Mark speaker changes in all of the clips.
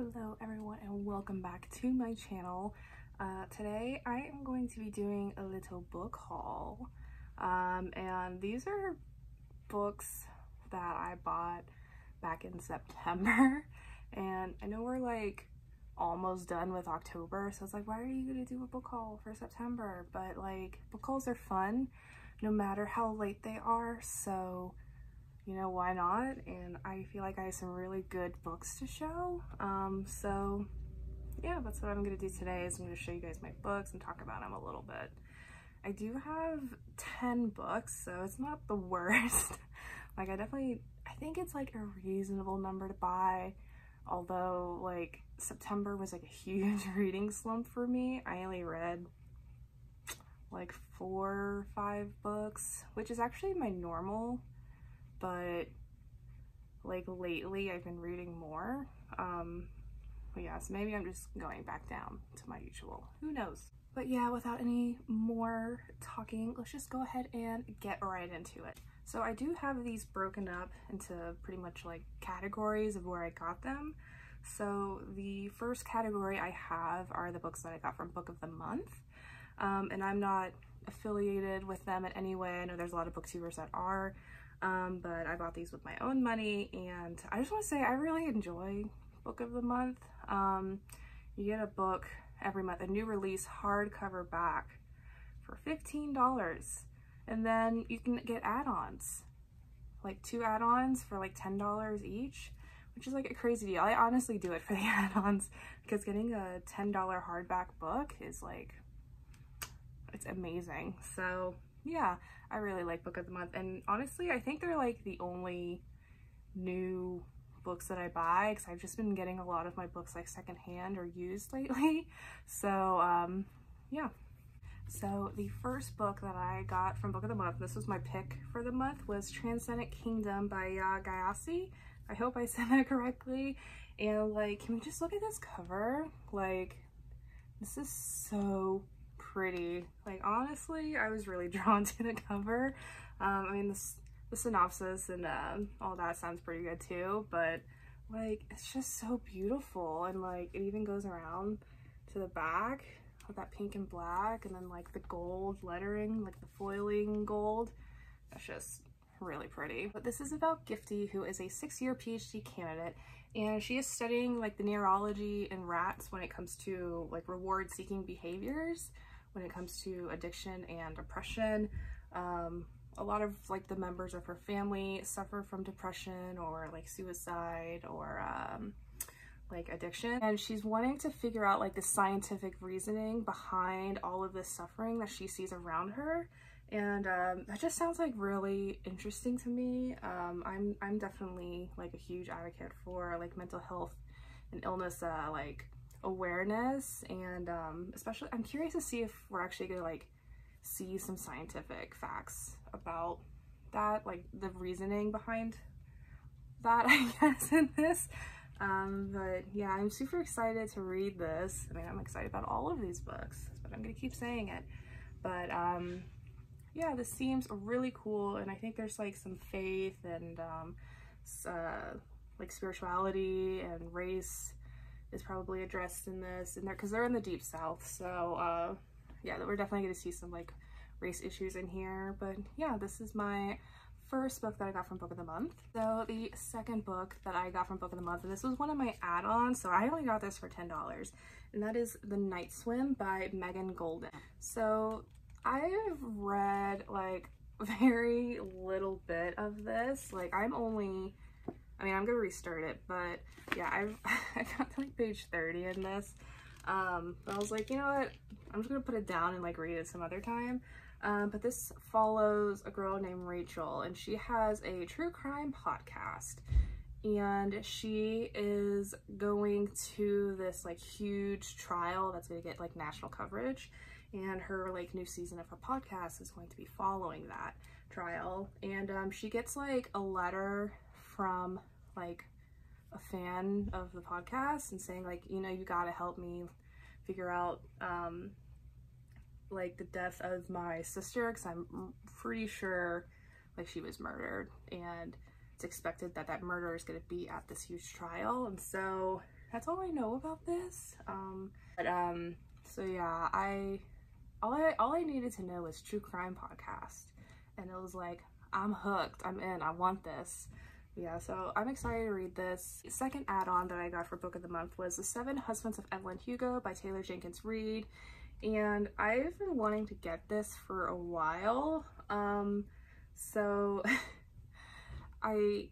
Speaker 1: Hello everyone and welcome back to my channel. Uh, today I am going to be doing a little book haul. Um, and these are books that I bought back in September. And I know we're like almost done with October so it's like why are you gonna do a book haul for September? But like book hauls are fun no matter how late they are so you know, why not? And I feel like I have some really good books to show. Um, so yeah, that's what I'm gonna do today is I'm gonna show you guys my books and talk about them a little bit. I do have 10 books, so it's not the worst. like I definitely, I think it's like a reasonable number to buy. Although like September was like a huge reading slump for me. I only read like four or five books, which is actually my normal but like lately I've been reading more. Um, but yeah, so maybe I'm just going back down to my usual. Who knows? But yeah, without any more talking, let's just go ahead and get right into it. So I do have these broken up into pretty much like categories of where I got them. So the first category I have are the books that I got from Book of the Month. Um, and I'm not affiliated with them in any way. I know there's a lot of booktubers that are, um, but I bought these with my own money and I just want to say I really enjoy book of the month. Um, you get a book every month, a new release hardcover back for $15 and then you can get add-ons like two add-ons for like $10 each which is like a crazy deal. I honestly do it for the add-ons because getting a $10 hardback book is like it's amazing. So yeah, I really like Book of the Month. And honestly, I think they're like the only new books that I buy because I've just been getting a lot of my books like secondhand or used lately. So um, yeah. So the first book that I got from Book of the Month, this was my pick for the month, was Transcendent Kingdom by uh, Gyasi. I hope I said that correctly. And like, can we just look at this cover? Like, this is so pretty. Like honestly, I was really drawn to the cover. Um, I mean, this, the synopsis and uh, all that sounds pretty good too, but like it's just so beautiful and like it even goes around to the back with that pink and black and then like the gold lettering, like the foiling gold. That's just really pretty. But this is about Gifty, who is a six-year PhD candidate, and she is studying like the neurology in rats when it comes to like reward-seeking behaviors when it comes to addiction and depression. Um, a lot of like the members of her family suffer from depression or like suicide or um, like addiction. And she's wanting to figure out like the scientific reasoning behind all of this suffering that she sees around her. And um, that just sounds like really interesting to me. Um, I'm, I'm definitely like a huge advocate for like mental health and illness uh, like awareness and um, especially I'm curious to see if we're actually gonna like see some scientific facts about that like the reasoning behind that I guess in this. Um, but yeah I'm super excited to read this. I mean I'm excited about all of these books but I'm gonna keep saying it. But um, yeah this seems really cool and I think there's like some faith and um, uh, like spirituality and race is probably addressed in this and they're because they're in the deep south so uh yeah we're definitely going to see some like race issues in here but yeah this is my first book that I got from Book of the Month. So the second book that I got from Book of the Month, and this was one of my add-ons, so I only got this for $10, and that is The Night Swim by Megan Goldin So I've read like very little bit of this. Like I'm only I mean, I'm gonna restart it, but yeah, I've I got to like page 30 in this. Um, but I was like, you know what? I'm just gonna put it down and like read it some other time. Um, but this follows a girl named Rachel, and she has a true crime podcast. And she is going to this like huge trial that's gonna get like national coverage. And her like new season of her podcast is going to be following that trial. And um, she gets like a letter from like a fan of the podcast and saying like, you know, you gotta help me figure out um, like the death of my sister because I'm pretty sure like she was murdered and it's expected that that murder is going to be at this huge trial and so that's all I know about this. Um, but um, so yeah, I all I all I needed to know was true crime podcast, and it was like I'm hooked. I'm in. I want this. Yeah, so I'm excited to read this. Second add-on that I got for book of the month was The Seven Husbands of Evelyn Hugo by Taylor Jenkins Reid. And I've been wanting to get this for a while. Um, so I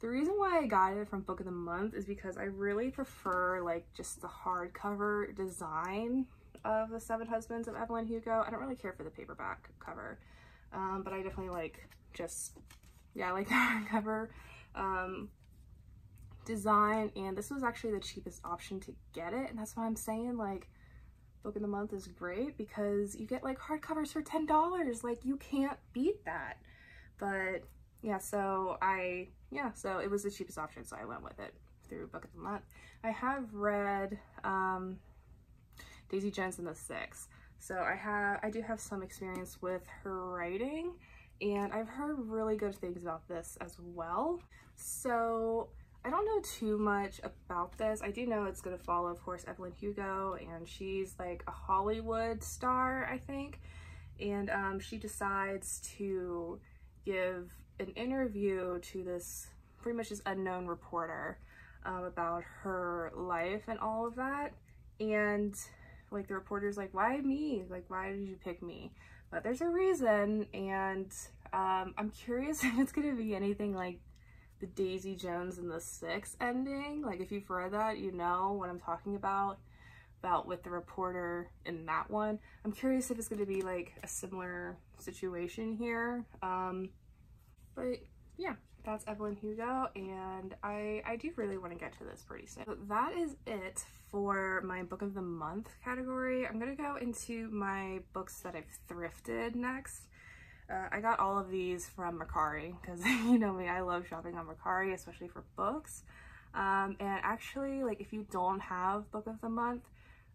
Speaker 1: the reason why I got it from book of the month is because I really prefer like just the hardcover design of The Seven Husbands of Evelyn Hugo. I don't really care for the paperback cover, um, but I definitely like just, yeah, I like the hardcover um, design. And this was actually the cheapest option to get it. And that's why I'm saying like book of the month is great because you get like hardcovers for $10. Like you can't beat that. But yeah, so I, yeah, so it was the cheapest option. So I went with it through book of the month. I have read, um, Daisy Jones and the Six. So I have, I do have some experience with her writing and I've heard really good things about this as well. So I don't know too much about this. I do know it's going to follow, of course, Evelyn Hugo, and she's like a Hollywood star, I think. And um, she decides to give an interview to this pretty much this unknown reporter um, about her life and all of that. And like the reporter's like, why me? Like, why did you pick me? But there's a reason, and um, I'm curious if it's gonna be anything like the Daisy Jones and the Six ending. Like, if you've read that, you know what I'm talking about, about with the reporter in that one. I'm curious if it's gonna be like a similar situation here. Um, but yeah, that's Evelyn Hugo, and I, I do really want to get to this pretty soon. So that is it for my book of the month category. I'm gonna go into my books that I've thrifted next. Uh, I got all of these from Mercari because you know me, I love shopping on Mercari, especially for books. Um, and actually, like if you don't have book of the month,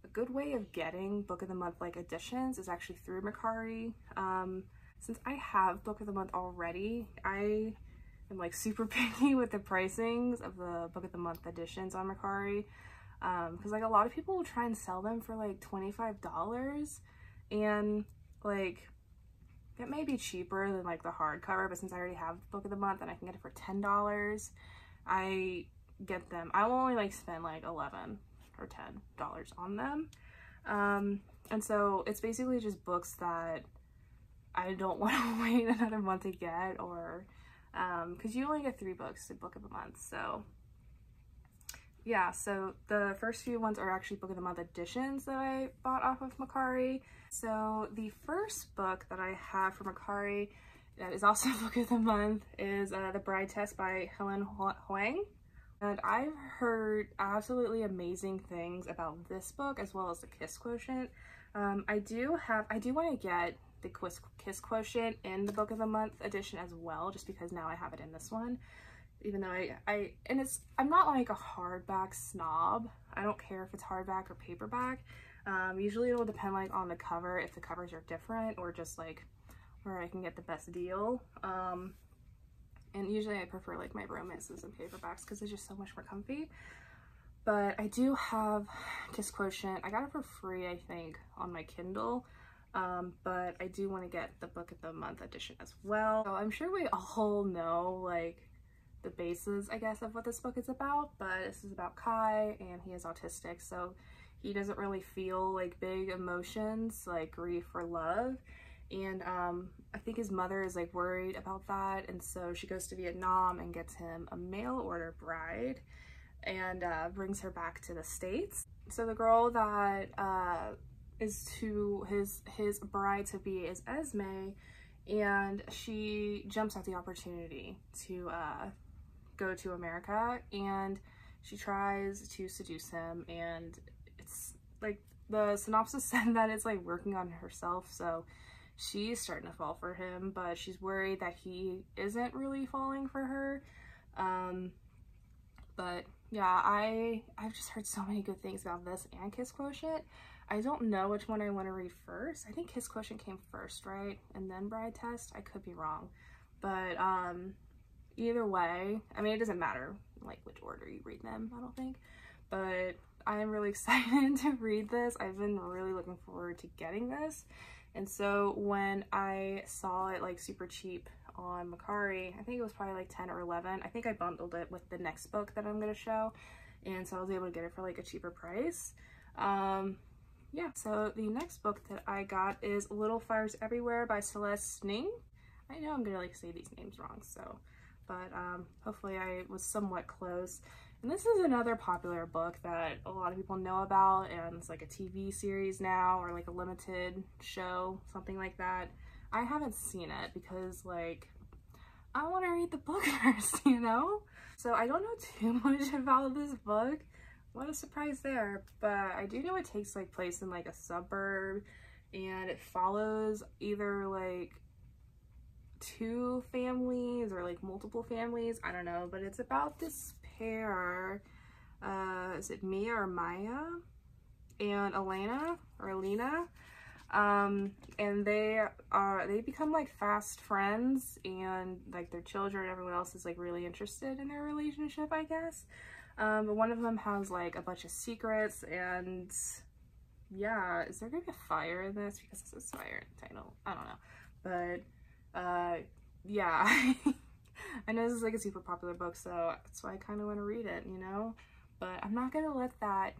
Speaker 1: a good way of getting book of the month like editions is actually through Mercari. Um, since I have book of the month already, I am like super picky with the pricings of the book of the month editions on Mercari because um, like a lot of people will try and sell them for like $25 and like it may be cheaper than like the hardcover but since I already have the book of the month and I can get it for $10 I get them. I will only like spend like 11 or $10 on them. Um, and so it's basically just books that I don't want to wait another month to get or because um, you only get three books a book of a month so yeah so the first few ones are actually book of the month editions that I bought off of Mercari so the first book that I have from Mercari that is also book of the month is uh, The Bride Test by Helen Hoang. And I've heard absolutely amazing things about this book as well as the Kiss Quotient. Um, I do have I do want to get the Kiss, Quotient in the Book of the Month edition as well, just because now I have it in this one. Even though I, I, and it's, I'm not like a hardback snob. I don't care if it's hardback or paperback. Um, usually it'll depend like on the cover, if the covers are different or just like where I can get the best deal. Um, and usually I prefer like my romances and paperbacks because it's just so much more comfy. But I do have Kiss Quotient. I got it for free, I think, on my Kindle. Um, but I do want to get the book of the month edition as well. So I'm sure we all know like the basis, I guess, of what this book is about, but this is about Kai and he is autistic, so he doesn't really feel like big emotions like grief or love. And um, I think his mother is like worried about that, and so she goes to Vietnam and gets him a mail order bride and uh, brings her back to the States. So the girl that uh, is to his his bride to be is Esme and she jumps at the opportunity to uh, go to America and she tries to seduce him and it's like the synopsis said that it's like working on herself so she's starting to fall for him but she's worried that he isn't really falling for her um, but yeah I I've just heard so many good things about this and Kiss Quotient I don't know which one I want to read first. I think Kiss Quotient came first, right? And then Bride Test? I could be wrong. But um, either way, I mean, it doesn't matter like which order you read them, I don't think. but I am really excited to read this. I've been really looking forward to getting this. And so when I saw it like super cheap on Mercari, I think it was probably like 10 or 11. I think I bundled it with the next book that I'm going to show. And so I was able to get it for like a cheaper price. Um, yeah, so the next book that I got is Little Fires Everywhere by Celeste Ning. I know I'm to like say these names wrong, so, but um, hopefully I was somewhat close. And this is another popular book that a lot of people know about and it's like a TV series now or like a limited show, something like that. I haven't seen it because like I want to read the book first, you know? So I don't know too much about this book. What a surprise there. But I do know it takes like place in like a suburb and it follows either like two families or like multiple families. I don't know, but it's about this pair. Uh, is it Mia or Maya? And Elena or Alina. Um, and they are, they become like fast friends and like their children, and everyone else is like really interested in their relationship, I guess. Um, but one of them has like a bunch of secrets and yeah, is there gonna be a fire in this? Because this is fire title. I don't know. But uh, yeah. I know this is like a super popular book, so that's why I kind of want to read it, you know? But I'm not to let that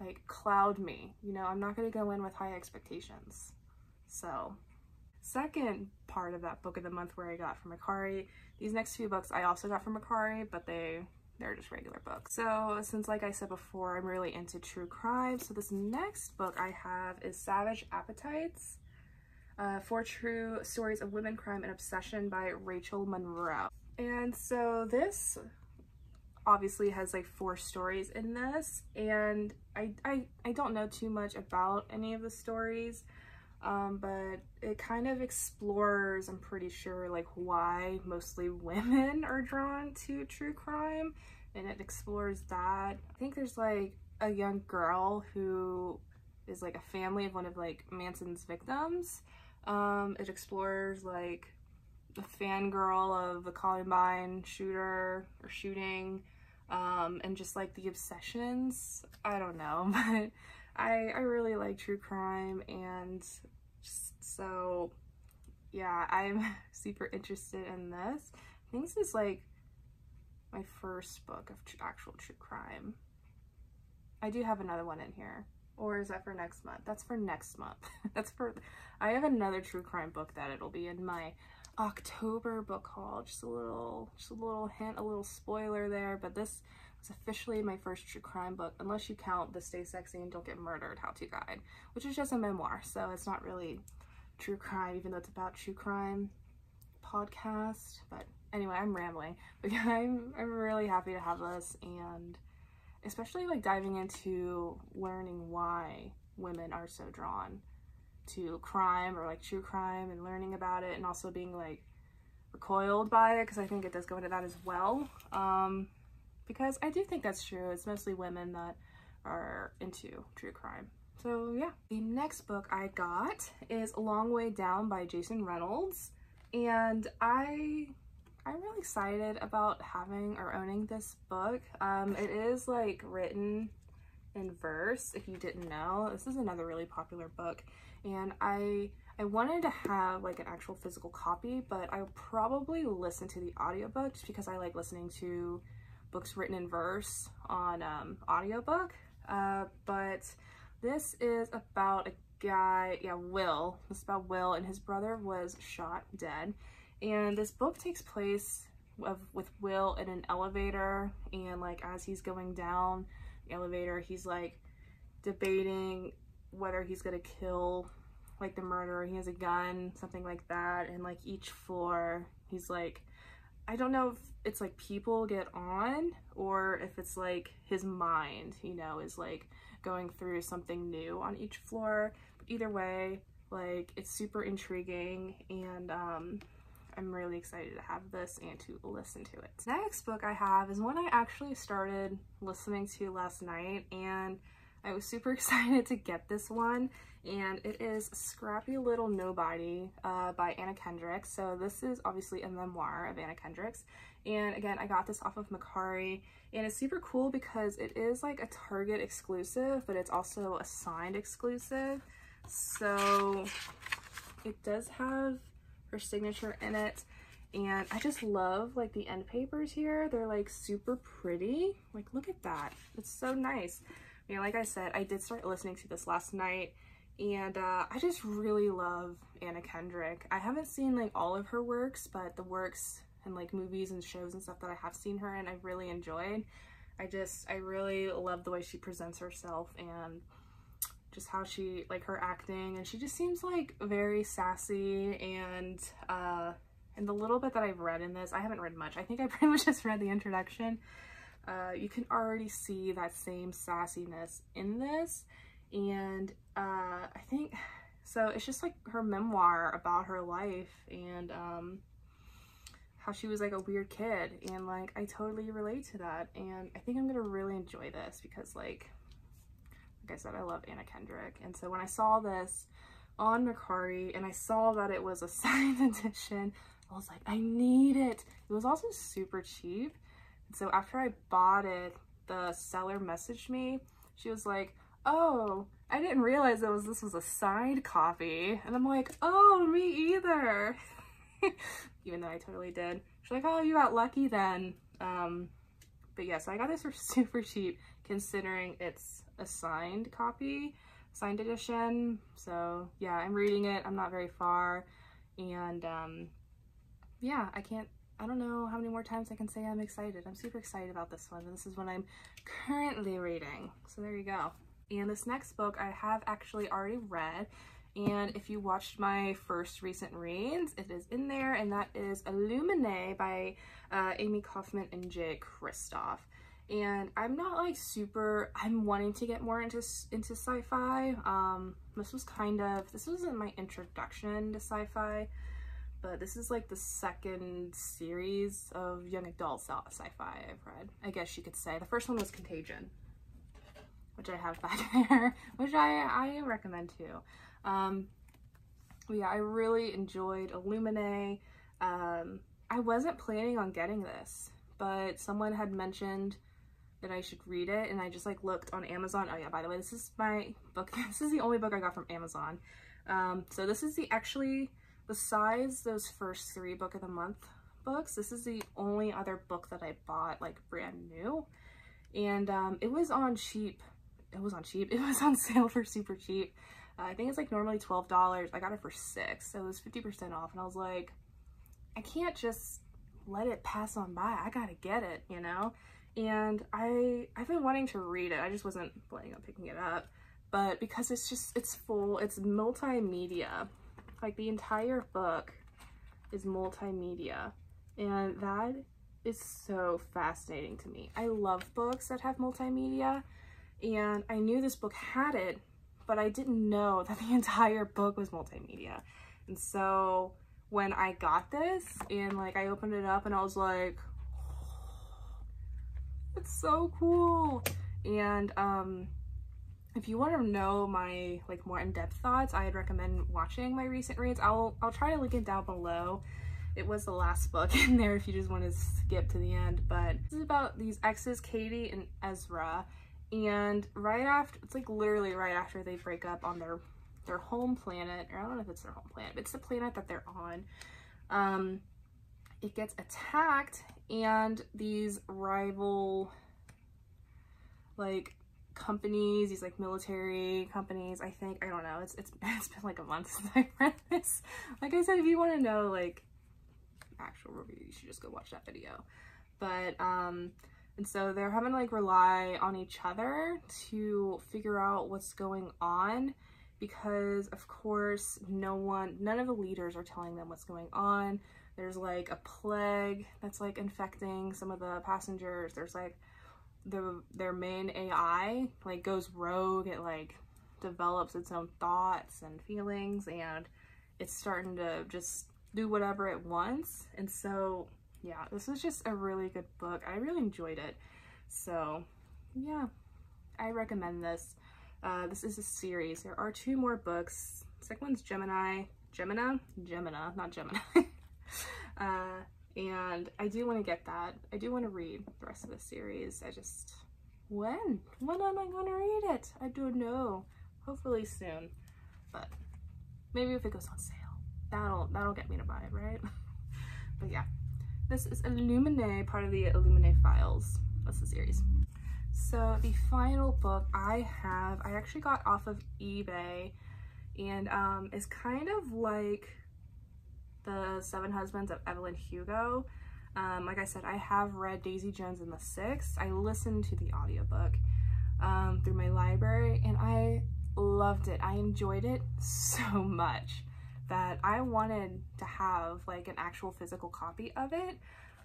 Speaker 1: like cloud me, you know? I'm not to go in with high expectations. So, second part of that book of the month where I got from Mercari. these next few books I also got from Mercari, but they they're just regular books. So since like I said before, I'm really into true crime. So this next book I have is Savage Appetites uh, Four True Stories of Women, Crime, and Obsession by Rachel Monroe. And so this obviously has like four stories in this and I, I, I don't know too much about any of the stories um, but it kind of explores, I'm pretty sure, like why mostly women are drawn to true crime and it explores that. I think there's like a young girl who is like a family of one of like Manson's victims um, it explores like the fangirl of the Columbine shooter or shooting um, and just like the obsessions. I don't know, but I, I really like true crime and so yeah, I'm super interested in this. I think this is like my first book of actual true crime. I do have another one in here. Or is that for next month? That's for next month. That's for, I have another true crime book that it'll be in my October book haul. Just a little, just a little hint, a little spoiler there, but this is officially my first true crime book, unless you count the Stay Sexy and Don't Get Murdered How To Guide, which is just a memoir, so it's not really true crime, even though it's about true crime podcast, but anyway, I'm rambling, but I'm, I'm really happy to have this, and especially like diving into learning why women are so drawn to crime or like true crime and learning about it and also being like recoiled by it because I think it does go into that as well. Um, because I do think that's true it's mostly women that are into true crime so yeah the next book I got is A Long Way Down by Jason Reynolds and I I'm really excited about having or owning this book. Um, it is like written in verse, if you didn't know. This is another really popular book and I I wanted to have like an actual physical copy, but I'll probably listen to the audiobook just because I like listening to books written in verse on um, audiobook. Uh, but this is about a guy, yeah, Will. Is about Will and his brother was shot dead and this book takes place of, with Will in an elevator and like as he's going down the elevator, he's like debating whether he's gonna kill like the murderer. He has a gun, something like that. And like each floor, he's like, I don't know if it's like people get on or if it's like his mind, you know, is like going through something new on each floor. Either way, like it's super intriguing and um I'm really excited to have this and to listen to it. Next book I have is one I actually started listening to last night and I was super excited to get this one and it is Scrappy Little Nobody uh, by Anna Kendrick. So this is obviously a memoir of Anna Kendrick's. And again, I got this off of Mercari and it's super cool because it is like a Target exclusive, but it's also a signed exclusive. So it does have her signature in it. And I just love like the end papers here. They're like super pretty. Like, look at that. It's so nice. Mean, like I said, I did start listening to this last night and uh, I just really love Anna Kendrick. I haven't seen like all of her works, but the works and like movies and shows and stuff that I have seen her in, I really enjoyed. I just, I really love the way she presents herself and just how she, like her acting, and she just seems like very sassy and, uh, and the little bit that I've read in this, I haven't read much. I think I pretty much just read the introduction. Uh, you can already see that same sassiness in this. And so it's just like her memoir about her life and um, how she was like a weird kid. And like, I totally relate to that. And I think I'm going to really enjoy this because like, like I said, I love Anna Kendrick. And so when I saw this on Mercari and I saw that it was a signed edition, I was like, I need it. It was also super cheap. And so after I bought it, the seller messaged me. She was like, oh, I didn't realize it was this was a signed copy. And I'm like, oh, me either. Even though I totally did. She's like, oh, you got lucky then. Um, but yeah, so I got this for super cheap considering it's a signed copy, signed edition. So yeah, I'm reading it. I'm not very far. And um, yeah, I can't, I don't know how many more times I can say I'm excited. I'm super excited about this one. This is what I'm currently reading. So there you go. And this next book I have actually already read. And if you watched my first recent reads, it is in there, and that is Illuminae by uh, Amie Kaufman and Jay Kristoff. And I'm not like super, I'm wanting to get more into into sci-fi. Um, this was kind of, this wasn't my introduction to sci-fi but this is like the second series of young adult sci-fi I've read, I guess you could say. The first one was Contagion, which I have back there, which I, I recommend too. Um, yeah, I really enjoyed Illuminae. Um, I wasn't planning on getting this, but someone had mentioned that I should read it, and I just like looked on Amazon. Oh yeah, by the way, this is my book. this is the only book I got from Amazon. Um, so this is the actually Besides those first three book of the month books, this is the only other book that I bought like brand new. And um, it was on cheap. It was on cheap. It was on sale for super cheap. Uh, I think it's like normally $12. I got it for six, so it was 50% off. And I was like, I can't just let it pass on by. I gotta get it, you know? And I, I've been wanting to read it. I just wasn't planning on picking it up. But because it's just, it's full, it's multimedia. Like the entire book is multimedia and that is so fascinating to me. I love books that have multimedia and I knew this book had it, but I didn't know that the entire book was multimedia. And so when I got this and like I opened it up and I was like, oh, it's so cool. And um, if you want to know my like more in-depth thoughts, I'd recommend watching my recent reads. I'll I'll try to link it down below. It was the last book in there if you just want to skip to the end, but this is about these exes, Kady and Ezra, and right after, it's like literally right after they break up on their their home planet, or I don't know if it's their home planet, but it's the planet that they're on. Um, it gets attacked and these rival like companies, these like military companies, I think, I don't know, it's, it's, it's been like a month since I read this. Like I said, if you want to know like actual review, you should just go watch that video. But, um, and so they're having to like rely on each other to figure out what's going on because of course no one, none of the leaders are telling them what's going on. There's like a plague that's like infecting some of the passengers. There's like the their main AI like goes rogue, it like develops its own thoughts and feelings and it's starting to just do whatever it wants. And so yeah, this was just a really good book. I really enjoyed it. So yeah, I recommend this. Uh, this is a series. There are two more books. second one's Gemini. Gemina? Gemina, not Gemini. uh, and I do want to get that. I do want to read the rest of the series. I just, when? When am I going to read it? I don't know. Hopefully soon, but maybe if it goes on sale, that'll, that'll get me to buy it, right? but yeah, this is Illuminae, part of the Illuminae files. That's the series. So the final book I have, I actually got off of eBay and um, is kind of like the Seven Husbands of Evelyn Hugo. Um, like I said, I have read Daisy Jones and the Six. I listened to the audiobook um, through my library and I loved it. I enjoyed it so much that I wanted to have like an actual physical copy of it.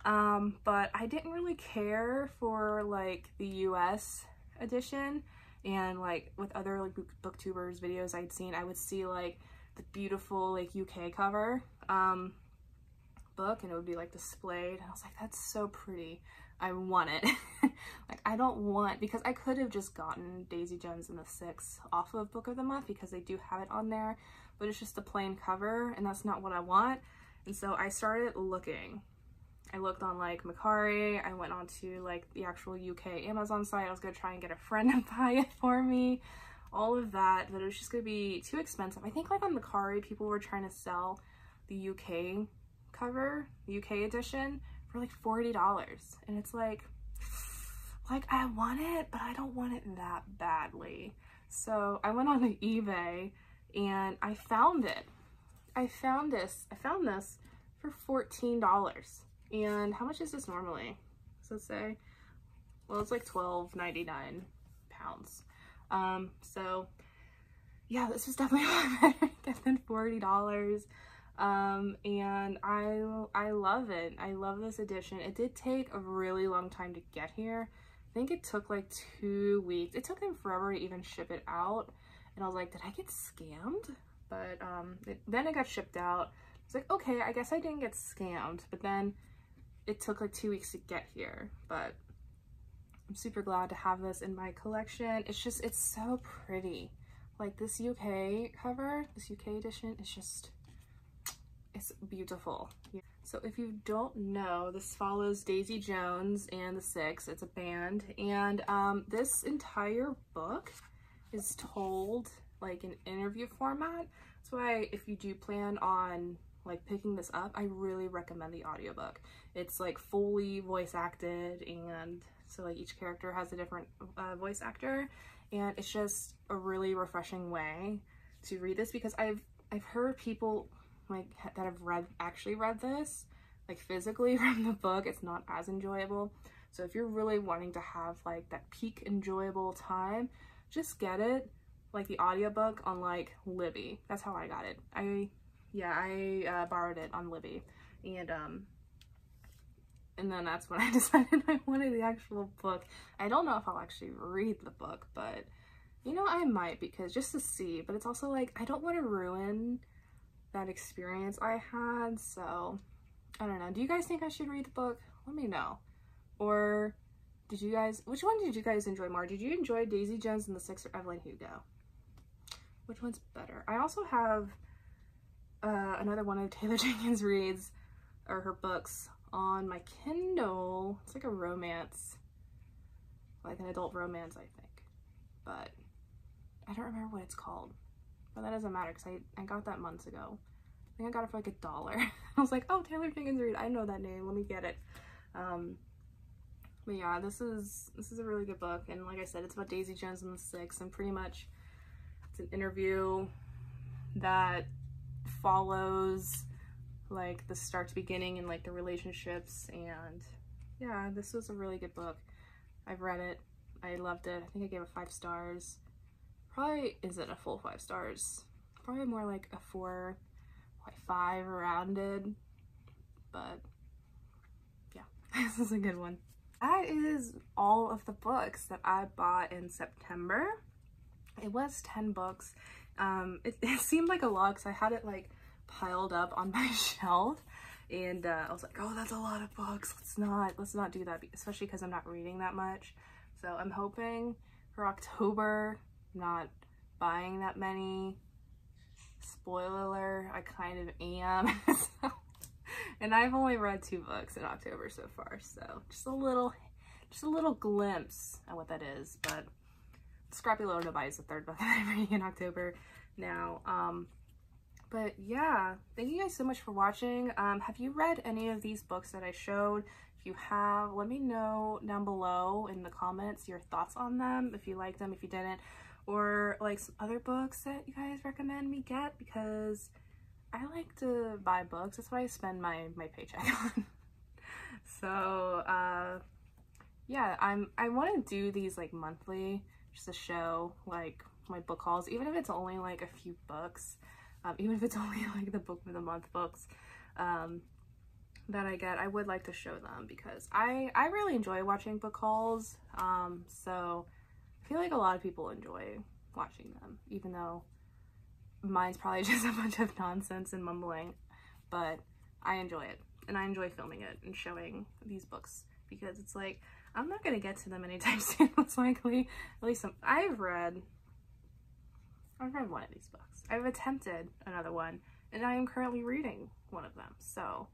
Speaker 1: Um, but I didn't really care for like the US edition and like with other like booktubers videos I'd seen, I would see like the beautiful like UK cover um, book and it would be like displayed. And I was like, that's so pretty. I want it. like I don't want, because I could have just gotten Daisy Jones and the Six off of Book of the Month because they do have it on there, but it's just a plain cover and that's not what I want. And so I started looking. I looked on like Mercari, I went on to like the actual UK Amazon site. I was gonna try and get a friend to buy it for me all of that, but it was just gonna be too expensive. I think like on Mercari, people were trying to sell the UK cover, the UK edition, for like $40. And it's like, like I want it, but I don't want it that badly. So I went on to eBay and I found it. I found this, I found this for $14. And how much is this normally? Does it say? Well, it's like $12.99 pounds. Um, so yeah, this was definitely better than $40. Um, and I, I love it. I love this edition. It did take a really long time to get here. I think it took like two weeks. It took them forever to even ship it out. And I was like, did I get scammed? But um, it, then it got shipped out. I was like, okay, I guess I didn't get scammed. But then it took like two weeks to get here. But I'm super glad to have this in my collection. It's just, it's so pretty. Like this UK cover, this UK edition, is just, it's beautiful. Yeah. So if you don't know, this follows Daisy Jones and the Six. It's a band. And um, this entire book is told like an interview format. That's why if you do plan on like picking this up, I really recommend the audiobook. It's like fully voice acted and so like each character has a different uh, voice actor and it's just a really refreshing way to read this because I've I've heard people like that have read actually read this like physically from the book it's not as enjoyable so if you're really wanting to have like that peak enjoyable time just get it like the audiobook on like Libby that's how I got it I yeah I uh, borrowed it on Libby and um and then that's when I decided I wanted the actual book. I don't know if I'll actually read the book, but you know, I might because just to see, but it's also like, I don't want to ruin that experience I had. So I don't know. Do you guys think I should read the book? Let me know. Or did you guys, which one did you guys enjoy more? Did you enjoy Daisy Jones and the Six or Evelyn Hugo? Which one's better? I also have uh, another one of Taylor Jenkins Reid's, or her books, on my Kindle. It's like a romance, like an adult romance, I think. But I don't remember what it's called. But that doesn't matter because I, I got that months ago. I think I got it for like a dollar. I was like, oh, Taylor Jenkins Reid. I know that name. Let me get it. Um, but yeah, this is this is a really good book. And like I said, it's about Daisy Jones and the Six. And pretty much it's an interview that follows like the start to beginning and like the relationships. And yeah this was a really good book. I've read it. I loved it. I think I gave it five stars. Probably isn't a full five stars? Probably more like a four like five rounded but yeah this is a good one that is all of the books that I bought in September it was 10 books um it, it seemed like a lot because I had it like piled up on my shelf and uh, I was like, oh, that's a lot of books. Let's not, let's not do that, especially because I'm not reading that much. So I'm hoping for October. Not buying that many. Spoiler, I kind of am. and I've only read two books in October so far, so just a little, just a little glimpse at what that is. But Scrappy Little Nobody is the third book that I'm reading in October now. Um, but yeah, thank you guys so much for watching. Um, have you read any of these books that I showed? If you have, let me know down below in the comments your thoughts on them, if you liked them, if you didn't, or like some other books that you guys recommend me get because I like to buy books. That's what I spend my, my paycheck on. so, uh, yeah, I'm, I want to do these like monthly just to show like my book hauls, even if it's only like a few books um, even if it's only like the book of the month books um, that I get, I would like to show them because I, I really enjoy watching book hauls. Um, so I feel like a lot of people enjoy watching them, even though mine's probably just a bunch of nonsense and mumbling, but I enjoy it and I enjoy filming it and showing these books because it's like, I'm not going to get to them anytime soon, most likely. At least I've read I've read one of these books. I've attempted another one, and I am currently reading one of them. So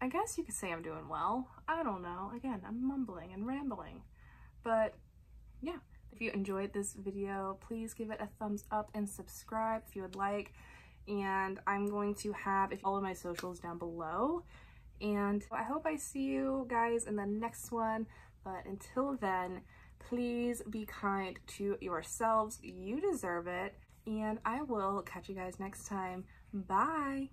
Speaker 1: I guess you could say I'm doing well. I don't know. Again, I'm mumbling and rambling. But yeah, if you enjoyed this video, please give it a thumbs up and subscribe if you would like. And I'm going to have all of my socials down below. And I hope I see you guys in the next one. But until then, please be kind to yourselves. You deserve it and I will catch you guys next time. Bye!